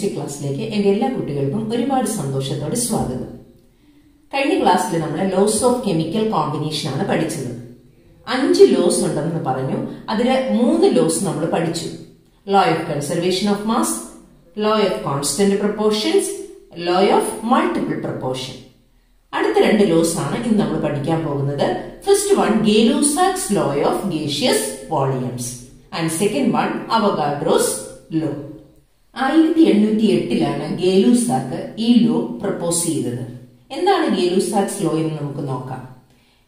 Chemistry ക്ലാസ്സിലേക്ക് എന്റെ എല്ലാ കുട്ടികൾക്കും ഒരുപാട് സന്തോഷത്തോടെ സ്വാഗതം. കഴിഞ്ഞ ക്ലാസ്സിൽ നമ്മൾ ലോസ് ഓഫ് കെമിക്കൽ കോമ്പിനേഷൻ ആണ് പഠിച്ചത്. അഞ്ച് ലോസ് ഉണ്ടെന്ന് പറഞ്ഞു. അതിൽ മൂന്ന് ലോസ് നമ്മൾ പഠിച്ചു. Law of conservation of mass law of constant proportions law of multiple proportion അടുത്ത രണ്ട് ലോസ് ആണ് ഇന്ന് നമ്മൾ പഠിക്കാൻ പോകുന്നത്. First one Gay Lussac's law of gaseous volumes and second one Avogadro's law ആയിരത്തി എണ്ണൂറ്റി എട്ടിലാണ് ഗേലൂസാക്ക് ഈ ലോ പ്രപ്പോസ് ചെയ്തത്. എന്താണ് ഗേലൂസാക്സ് ലോ എന്ന് നമുക്ക് നോക്കാം.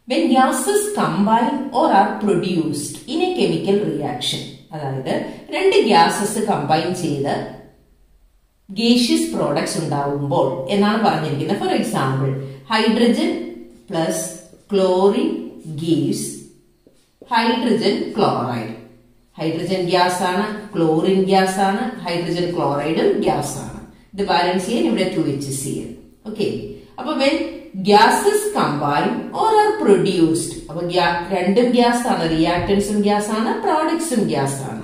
When gases combine or are produced in a chemical reaction അതായത് രണ്ട് ഗ്യാസസ് കമ്പൈൻ ചെയ്ത് ഗേഷ്യസ് പ്രോഡക്ട്സ് ഉണ്ടാവുമ്പോൾ എന്നാണ് പറഞ്ഞിരിക്കുന്നത്. For example hydrogen plus chlorine gives hydrogen chloride hydrogen gas ആണ് ക്ലോറിൻ ഗ്യാസ് ആണ് ഹൈഡ്രജൻ ക്ലോറൈഡും ഗ്യാസ് ആണ് ഇത് ബാലൻസ് ചെയ്യാൻ ഇവിടെ two H C L okay അപ്പൊ when gases combine or are produced അപ്പൊ രണ്ടും ഗ്യാസ് ആണ് റിയാക്ടൻസും ഗ്യാസ് ആണ് പ്രോഡക്ട്സും ഗ്യാസ് ആണ്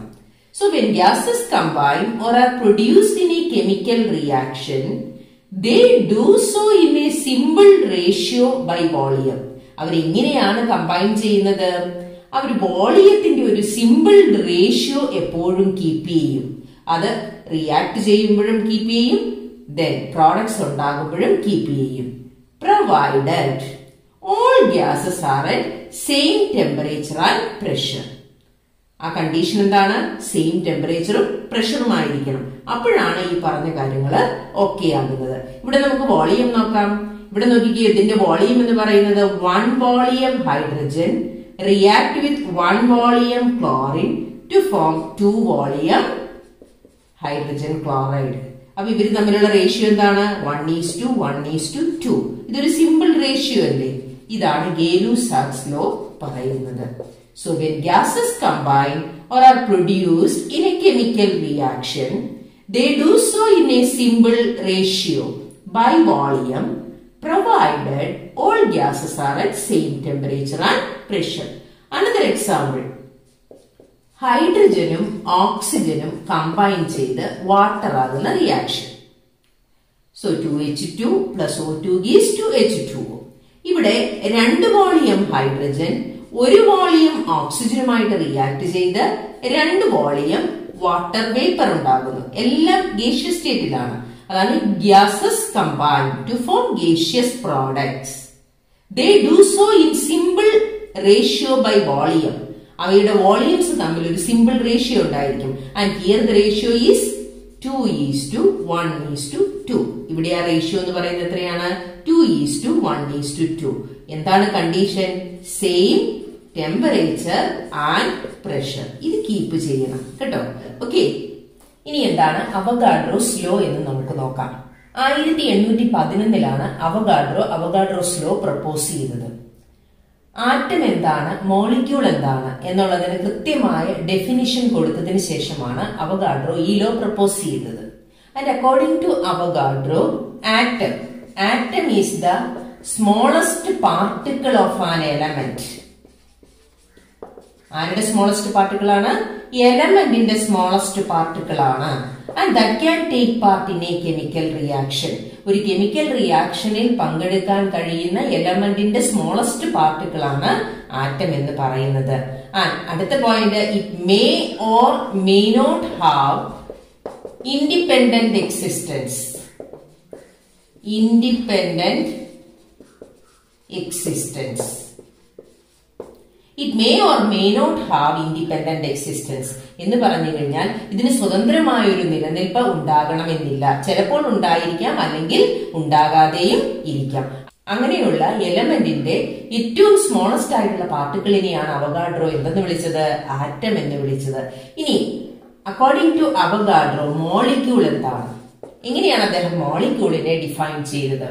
so gases combine or are produced in a chemical reaction, they do so in a simple ratio by volume. അവർ എങ്ങനെയാണ് കമ്പൈൻ ചെയ്യുന്നത്? അവർ വോളിയത്തിന്റെ ഒരു സിമ്പിൾ റേഷ്യോ എപ്പോഴും കീപ്പ് ചെയ്യും. അത് റിയാക്ട് ചെയ്യുമ്പോഴും കീപ്പ് ചെയ്യും ദെൻ പ്രോഡക്ട്സ് ഉണ്ടാകുമ്പോഴും കീപ്പ് ചെയ്യും. Provided all gases are at same temperature and pressure ആ കണ്ടീഷൻ എന്താണ്? സെയിം ടെമ്പറേച്ചറും പ്രഷറും ആയിരിക്കണം. അപ്പോഴാണ് ഈ പറഞ്ഞ കാര്യങ്ങൾ ഓക്കെ ആകുന്നത്. ഇവിടെ നമുക്ക് വോളിയം നോക്കാം. ഇവിടെ നോക്കിക്കേ ഇതിന്റെ വോളിയം എന്ന് പറയുന്നത് one volume hydrogen react with one volume chlorine to form two volume hydrogen chloride. അപ്പൊ ഇവർ തമ്മിലുള്ള റേഷ്യോ എന്താണ് one is to one is to two ഇതൊരു സിമ്പിൾ റേഷ്യോ അല്ലേ ഇതാണ് ഗേലു സാക്സ് ലോ പറയുന്നത് So when gases combine or are produced in a chemical reaction, they do so in a simple ratio by volume provided all gases are at same temperature and pressure. Another example. ഹൈഡ്രജനും ഓക്സിജനും combine ചെയ്ത് water ആകുന്ന reaction so two H two plus O two gives two H two ഇവിടെ രണ്ട് volume hydrogen ഒരു volume ഓക്സിജനുമായിട്ട് react ചെയ്ത് രണ്ട് വോളിയം വാട്ടർ വേപ്പർ ഉണ്ടാകുന്നു. എല്ലാം ഗേഷ്യസ് സ്റ്റേറ്റിലാണ് അതാണ് gases combine to form gaseous products they do so in simple ratio by volume അവയുടെ വോളിയംസ് തമ്മിൽ ഒരു സിമ്പിൾ റേഷ്യോ ഉണ്ടായിരിക്കും. And here the ratio is two is to one is to two ഇവിടെ ആ റേഷ്യോ എന്ന് പറയുന്നത് എത്രയാണ്? Two is to one is to two എന്താണ് condition same temperature and pressure ഇത് കീപ്പ് ചെയ്യണം. കേട്ടോ? ഓക്കെ ഇനി എന്താണ്? അവഗാഡ്രോസ് ലോ എന്ന് നമുക്ക് നോക്കാം. ആയിരത്തി എണ്ണൂറ്റി പതിനൊന്നിലാണ് അവഗാഡ്രോ അവഗാഡ്രോസ് ലോ പ്രപ്പോസ് ചെയ്തത് ആറ്റം എന്താണ് മോളിക്യൂൾ എന്താണ് എന്നുള്ളതിന് കൃത്യമായ ഡെഫിനിഷൻ കൊടുത്തതിന് ശേഷമാണ് അവഗാഡ്രോ ഈ ലോ പ്രപ്പോസ് ചെയ്തത് and according to Avogadro atom atom is the smallest particle of an element ആരുടെ സ്മോളസ്റ്റ് പാർട്ടിക്കിൾ ആണ്? എലമെന്റിന്റെ സ്മോളസ്റ്റ് പാർട്ടിക്കിൾ ആണ്. And that can take part in a chemical reaction ഒരു കെമിക്കൽ റിയാക്ഷനിൽ പങ്കെടുക്കാൻ കഴിയുന്ന എലമെന്റിന്റെ സ്മോളസ്റ്റ് പാർട്ടിക്കിൾ ആണ് ആറ്റം എന്ന് പറയുന്നത്. ആൻഡ് അടുത്ത point it may or may not have independent existence independent existence it may or may not have independent existence എന്ന് പറഞ്ഞു കഴിഞ്ഞാൽ ഇതിന് സ്വതന്ത്രമായ ഒരു നിലനിൽപ്പ് ഉണ്ടാകണമെന്നില്ല. ചിലപ്പോൾ ഉണ്ടായിരിക്കാം അല്ലെങ്കിൽ ഉണ്ടാകാതെയും ഇരിക്കാം. അങ്ങനെയുള്ള എലമെന്റിന്റെ ഏറ്റവും സ്മോളസ്റ്റ് ആയിട്ടുള്ള പാർട്ടിക്കിളിനെയാണ് അവഗാഡ്രോ എന്തെന്ന് വിളിച്ചത്? ആറ്റം എന്ന് വിളിച്ചത്. ഇനി അക്കോർഡിംഗ് ടു അവഗാഡ്രോ മോളിക്യൂൾ എന്താണ്? എങ്ങനെയാണ് അദ്ദേഹം മോളിക്യൂളിനെ ഡിഫൈൻ ചെയ്തത്?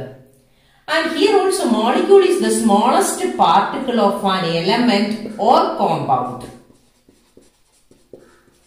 And here also molecule is the smallest particle of an element or compound.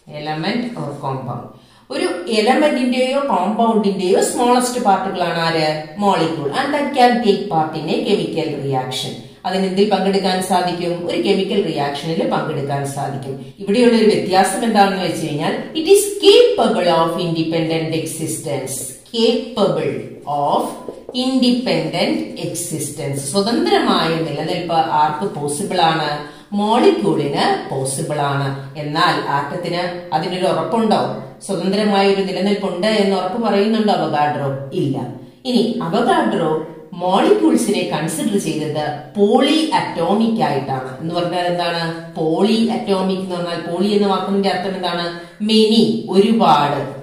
Element or compound. ഒരു എലമെന്റിന്റെയോ കോമ്പൗണ്ടിന്റെയോ സ്മോളസ്റ്റ് പാർട്ടിക്കിൾ ആണ് ആര് molecule and that can take part in a chemical reaction അതിന് എന്തിൽ പങ്കെടുക്കാൻ സാധിക്കും. ഒരു കെമിക്കൽ റിയാക്ഷനിൽ പങ്കെടുക്കാൻ സാധിക്കും. ഇവിടെയുള്ള ഒരു വ്യത്യാസം എന്താണെന്ന് വെച്ച് കഴിഞ്ഞാൽ it is capable of independent existence capable of independent existence സ്വതന്ത്രമായ നിലനിൽപ്പ് ആർക്ക് പോസിബിൾ ആണ്? മോളിക്യൂളിന് പോസിബിൾ ആണ്. എന്നാൽ ആറ്റത്തിന് അതിനൊരു ഉറപ്പുണ്ടോ? സ്വതന്ത്രമായ ഒരു നിലനിൽപ്പുണ്ട് എന്ന് ഉറപ്പ് പറയുന്നുണ്ടോ? അവഗാഡ്രോ ഇല്ല. ഇനി അവഗാഡ്രോ മോളിക്യൂൾസിനെ കൺസിഡർ ചെയ്തത് പോളി അറ്റോമിക് ആയിട്ടാണ്. എന്ന് പറഞ്ഞാൽ എന്താണ്? പോളി അറ്റോമിക് എന്ന് പറഞ്ഞാൽ പോളി എന്ന വാക്കിന്റെ അർത്ഥം എന്താണ്? മെനി ഒരുപാട്.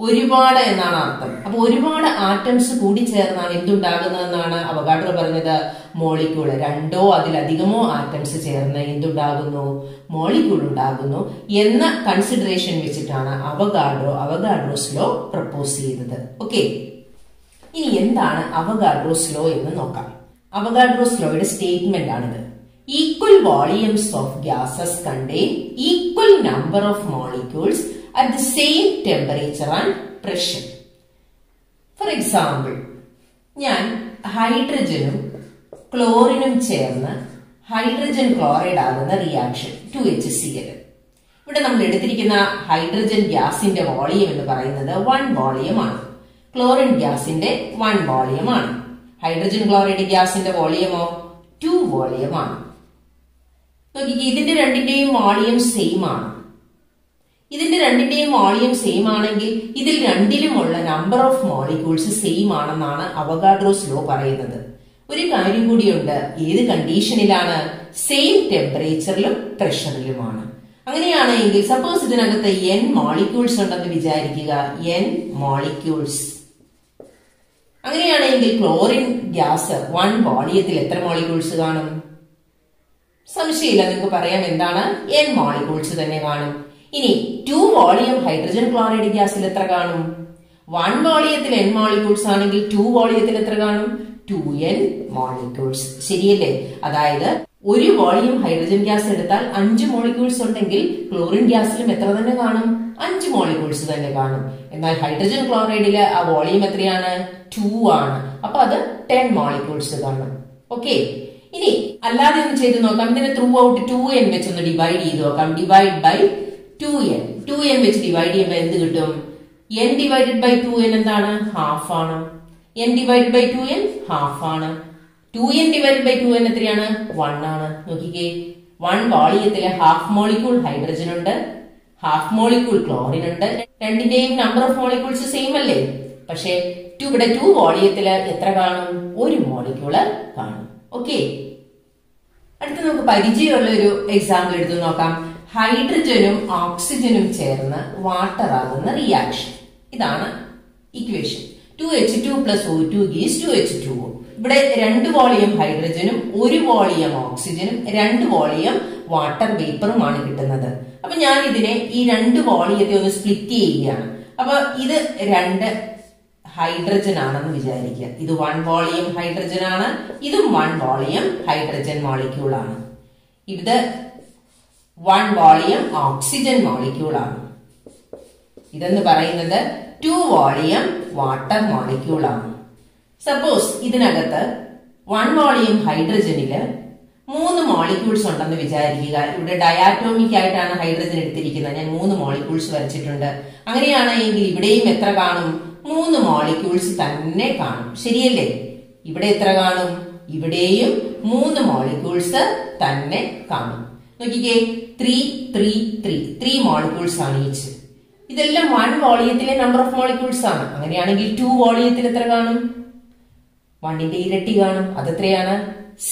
ഒരുപാട് എന്നാണ് അർത്ഥം. അപ്പൊ ഒരുപാട് ആറ്റംസ് കൂടി ചേർന്നാണ് എന്തുണ്ടാകുന്നതെന്നാണ് അവഗാഡ്രോ പറഞ്ഞത്. മോളിക്യൂൾ രണ്ടോ അതിലധികമോ ആറ്റംസ് ചേർന്ന് എന്തുണ്ടാകുന്നു? മോളിക്യൂൾ ഉണ്ടാകുന്നു എന്ന കൺസിഡറേഷൻ വെച്ചിട്ടാണ് അവഗാഡ്രോ അവഗാഡ്രോസ് ലോ പ്രപ്പോസ് ചെയ്തത്. ഓക്കെ ഇനി എന്താണ് അവഗാഡ്രോസ് ലോ എന്ന് നോക്കാം. അവഗാഡ്രോസ് ലോയുടെ സ്റ്റേറ്റ്മെന്റ് ആണിത് equal volumes of gases contain equal number of molecules at the same temperature and pressure for example ഞാൻ ഹൈഡ്രജനും ക്ലോറിനും ചേർന്ന് ഹൈഡ്രജൻ ക്ലോറൈഡ് ആകുന്ന reaction two H C L ഇവിടെ നമ്മൾ എടുത്തിരിക്കുന്ന ഹൈഡ്രജൻ ഗ്യാസിന്റെ വോളിയം എന്ന് പറയുന്നത് വൺ വോളിയം ആണ്. ക്ലോറിൻ ഗ്യാസിന്റെ വൺ വോളിയമാണ് ഹൈഡ്രജൻ ക്ലോറൈഡ് ഗ്യാസിന്റെ വോളിയമോ ടു വോളിയമാണ് നോക്കിക്കേ ഇതിന്റെ രണ്ടിന്റെയും വോളിയം സെയിം ആണ് ഇതിന്റെ രണ്ടിന്റെയും വോളിയം സെയിം ആണെങ്കിൽ ഇതിൽ രണ്ടിലുമുള്ള നമ്പർ ഓഫ് മോളിക്യൂൾസ് സെയിം ആണെന്നാണ് അവഗാഡ്രോസ് ലോ പറയുന്നത്. ഒരു കാര്യം കൂടിയുണ്ട് ഏത് കണ്ടീഷനിലാണ് സെയിം ടെമ്പറേച്ചറിലും പ്രഷറിലുമാണ് അങ്ങനെയാണെങ്കിൽ സപ്പോസ് ഇതിനകത്ത് എൻ മോളിക്യൂൾസ് ഉണ്ടെന്ന് വിചാരിക്കുക എൻ മോളിക്യൂൾസ് അങ്ങനെയാണെങ്കിൽ ക്ലോറിൻ ഗ്യാസ് വൺ വോളിയത്തിൽ എത്ര മോളിക്യൂൾസ് കാണും? സംശയമില്ല നിങ്ങൾക്ക് പറയാം എന്താണ്? എൻ മോളിക്യൂൾസ് തന്നെ കാണും. ഇനി ടു വോളിയം ഹൈഡ്രജൻ ക്ലോറൈഡ് ഗ്യാസിൽ എത്ര കാണും? വൺ വോളിയത്തിൽ എൻ മോളിക്യൂൾസ് ആണെങ്കിൽ ടു വോളിയത്തിൽ എത്ര കാണും? Two N molecules. ശരിയല്ലേ? അതായത് ഒരു വോളിയം ഹൈഡ്രജൻ ഗ്യാസ് എടുത്താൽ അഞ്ച് മോളിക്യൂൾസ് ഉണ്ടെങ്കിൽ ക്ലോറിൻ ഗ്യാസിലും എത്ര തന്നെ കാണും? അഞ്ച് മോളിക്യൂൾസ് തന്നെ കാണും. എന്നാൽ ഹൈഡ്രജൻ ക്ലോറൈഡിൽ ആ വോളിയം എത്രയാണ്? ടു ആണ്. അപ്പൊ അത് ടെൻ മോളിക്യൂൾസ് കാണും. ഓക്കെ ഇനി അല്ലാതെ ഒന്ന് ചെയ്ത് നോക്കാം. ഇതിനെ ത്രൂ ഔട്ട് ടു എൻ വെച്ച് ഒന്ന് ഡിവൈഡ് ചെയ്ത് നോക്കാം. Divide by two N two N വെച്ച് ഡിവൈഡ് ചെയ്യുമ്പോൾ എന്ത് കിട്ടും? N divided by two N എന്താണ്? ഹാഫ് ആണ്. N divide by two N half ആണ്. Two N divide by two N എത്രയാണ്? വൺ ആണ്. നോക്കിക്കേ. വൺ വോളിയത്തിൽ ഹാഫ് മോളിക്യൂൾ ഹൈഡ്രജൻ ഉണ്ട്. ഹാഫ് മോളിക്യൂൾ ക്ലോറിൻ ഉണ്ട്. രണ്ടിന്റെയും നമ്പർ ഓഫ് മോളിക്യൂൾസ് സെയിം അല്ലേ? പക്ഷേ ടു ഇവിടെ ടു വോളിയത്തിൽ എത്ര കാണും? ഒരു മോളിക്യൂൾ കാണും. ഓക്കെ അടുത്ത നമുക്ക് പരിചയമുള്ള ഒരു എക്സാമ്പിൾ എടുത്തു നോക്കാം. ഹൈഡ്രജനും ഓക്സിജനും ചേർന്ന് വാട്ടർ ആകുന്ന റിയാക്ഷൻ ഇതാണ് equation two H two plus O two gives two H two ഇവിടെ രണ്ട് വോളിയം ഹൈഡ്രജനും ഒരു വോളിയം ഓക്സിജനും രണ്ട് വോളിയം വാട്ടർ വേപ്പറുമാണ് കിട്ടുന്നത്. അപ്പൊ ഞാൻ ഇതിനെ ഈ രണ്ട് വോളിയത്തെ ഒന്ന് സ്പ്ലിറ്റ് ചെയ്യുകയാണ്. അപ്പൊ ഇത് രണ്ട് ഹൈഡ്രജൻ ആണെന്ന് വിചാരിക്കുക. ഇത് വൺ വോളിയം ഹൈഡ്രജൻ ആണ് ഇതും വൺ വോളിയം ഹൈഡ്രജൻ മോളിക്യൂൾ ആണ് ഇത് വൺ വോളിയം ഓക്സിജൻ മോളിക്യൂൾ ആണ് ഇതെന്ന് പറയുന്നത് ടു വോളിയം വാട്ടർ മോളിക്യൂൾ ആണ് സപ്പോസ് ഇതിനകത്ത് വൺ വോളിയം ഹൈഡ്രജനിൽ മൂന്ന് മോളിക്യൂൾസ് ഉണ്ടെന്ന് വിചാരിക്കുക. ഇവിടെ ഡയാറ്റോമിക് ആയിട്ടാണ് ഹൈഡ്രജൻ എടുത്തിരിക്കുന്നത്. ഞാൻ മൂന്ന് മോളിക്യൂൾസ് വരച്ചിട്ടുണ്ട്. അങ്ങനെയാണെങ്കിൽ ഇവിടെയും എത്ര കാണും? മൂന്ന് മോളിക്യൂൾസ് തന്നെ കാണും. ശരിയല്ലേ? ഇവിടെ എത്ര കാണും? ഇവിടെയും മൂന്ന് മോളിക്യൂൾസ് തന്നെ കാണും. നോക്കിക്കേ. Three three three three molecules ആണ് ഈച്ച് ഇതെല്ലാം വൺ വോളിയത്തിലെ നമ്പർ ഓഫ് മോളിക്യൂൾസ് ആണ്. അങ്ങനെയാണെങ്കിൽ ടു വോളിയത്തിൽ എത്ര കാണും? വണ്ണിന്റെ ഇരട്ടി കാണും. അത് എത്രയാണ്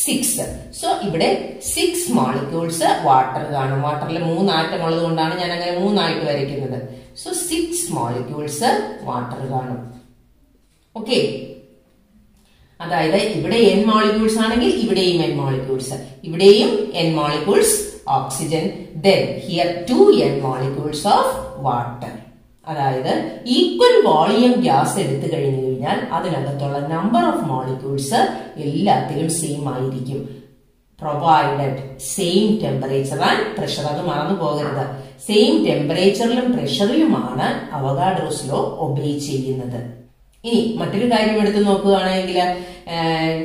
സിക്സ് സോ ഇവിടെ സിക്സ് മോളിക്യൂൾസ് വാട്ടർ കാണും. വാട്ടറിൽ മൂന്ന് ആറ്റം ഉള്ളത് കൊണ്ടാണ് ഞാൻ അങ്ങനെ മൂന്നായിട്ട് വരയ്ക്കുന്നത്. സോ സിക്സ് മോളിക്യൂൾസ് വാട്ടർ കാണും. ഓക്കെ അതായത് ഇവിടെ എൻ മോളിക്യൂൾസ് ആണെങ്കിൽ ഇവിടെയും എൻ മോളിക്യൂൾസ് ഇവിടെയും N molecules oxygen then here two N molecules of water അതായത് ഈക്വൽ വോളിയം ഗ്യാസ് എടുത്തു കഴിഞ്ഞു കഴിഞ്ഞാൽ അതിനകത്തുള്ള നമ്പർ ഓഫ് മോളിക്യൂൾസ് എല്ലാത്തിലും സെയിം ആയിരിക്കും. Provided same temperature and pressure അത് മറന്നു പോകരുത്. സെയിം ടെമ്പറേച്ചറിലും പ്രഷറിലുമാണ് അവഗാഡ്രോസ് ലോ ഒബേ ചെയ്യുന്നത്. ഇനി മറ്റൊരു കാര്യം എടുത്തു നോക്കുകയാണെങ്കിൽ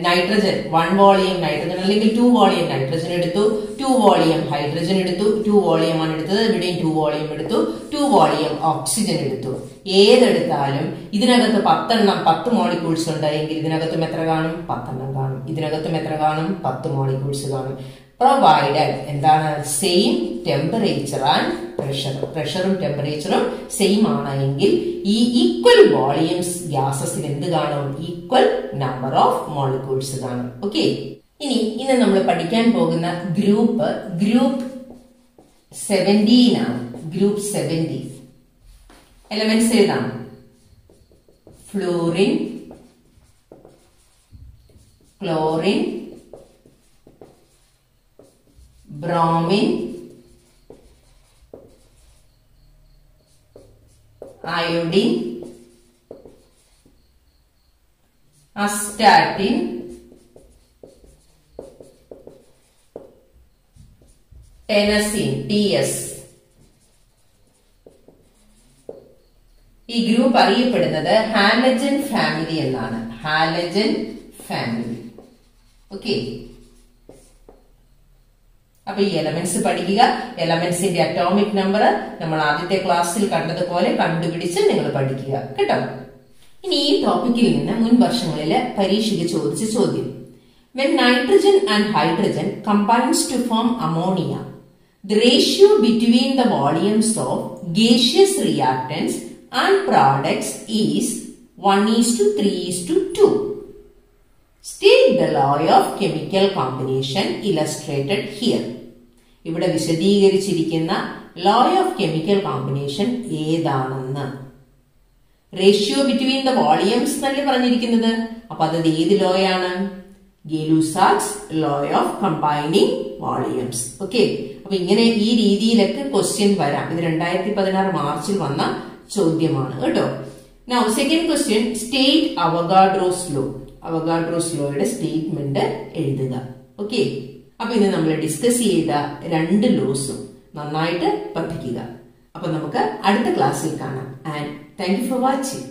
നൈട്രജൻ വൺ വോളിയം നൈട്രജൻ അല്ലെങ്കിൽ ടു വോളിയം നൈട്രജൻ എടുത്തു. ടു വോളിയം ഹൈഡ്രജൻ എടുത്തു. ടു വോളിയം ആണ് എടുത്തത്. ഇവിടെയും ടു വോളിയം എടുത്തു. ടു വോളിയം ഓക്സിജൻ എടുത്തു. ഏതെടുത്താലും ഇതിനകത്ത് പത്തെണ്ണം പത്ത് മോളിക്യൂൾസ് ഉണ്ടായെങ്കിൽ ഇതിനകത്തും എത്ര കാണും? പത്തെണ്ണം കാണും. ഇതിനകത്തും എത്ര കാണും? പത്ത് മോളിക്യൂൾസ് കാണും. പ്രൊവൈഡഡ് എന്താണ്? സെയിം ടെമ്പറേച്ചർ ആൻഡ് പ്രഷർ പ്രഷറും ടെമ്പറേച്ചറും സെയിം ആണെങ്കിൽ ഈ ഈക്വൽ വോളിയംസ് ഗ്യാസസിൽ എന്ത് കാണും? ഈക്വൽ നമ്പർ ഓഫ് മോളിക്യൂൾസ് കാണും. ഓക്കെ ഇനി ഇന്ന് നമ്മൾ പഠിക്കാൻ പോകുന്ന ഗ്രൂപ്പ് ഗ്രൂപ്പ് സെവന്റീൻ ആണ്. ഗ്രൂപ്പ് സെവന്റീൻ എലമെന്റ്സ് എഴുതാം. Fluorine chlorine bromine iodine astatine tennessine T S ഈ ഗ്രൂപ്പ് അറിയപ്പെടുന്നത് ഹാലജൻ ഫാമിലി എന്നാണ്. Halogen family. ഓക്കെ അപ്പൊ ഈ എലമെന്റ്സ് പഠിക്കുക. എലമെന്റ്സിന്റെ അറ്റോമിക് നമ്പർ നമ്മൾ ആദ്യത്തെ ക്ലാസ്സിൽ കണ്ടതുപോലെ കണ്ടുപിടിച്ച് നിങ്ങൾ പഠിക്കുക. കേട്ടോ? ഇനി ഈ ടോപ്പിക്കിൽ നിന്ന് മുൻ വർഷങ്ങളിൽ പരീക്ഷയ്ക്ക് ചോദിച്ച ചോദ്യം. When nitrogen and hydrogen combines to form ammonia the ratio between the volumes of gaseous reactants and products is one is to three is to two state the law of chemical combination illustrated here ഇവിടെ വിശദീകരിച്ചിരിക്കുന്ന law of chemical combination ഏതാണെന്ന്. Ratio between the volumes എന്നല്ലേ പറഞ്ഞിരിക്കുന്നത്? അപ്പൊ അത് ഏത് ലോയാണ് Gay Lussac's law of combining volumes okay അപ്പൊ ഇങ്ങനെ ഈ രീതിയിലൊക്കെ ക്വസ്റ്റ്യൻ വരാം. ഇത് രണ്ടായിരത്തി പതിനാറ് മാർച്ചിൽ വന്ന ചോദ്യമാണ്. കേട്ടോ? Now second question state Avogadro's law Avogadro's ലോയുടെ statement എഴുതുക. ഓക്കെ അപ്പൊ ഇന്ന് നമ്മൾ ഡിസ്കസ് ചെയ്ത രണ്ട് ലോസും നന്നായിട്ട് പഠിക്കുക അപ്പൊ നമുക്ക് അടുത്ത ക്ലാസ്സിൽ കാണാം. And thank you for watching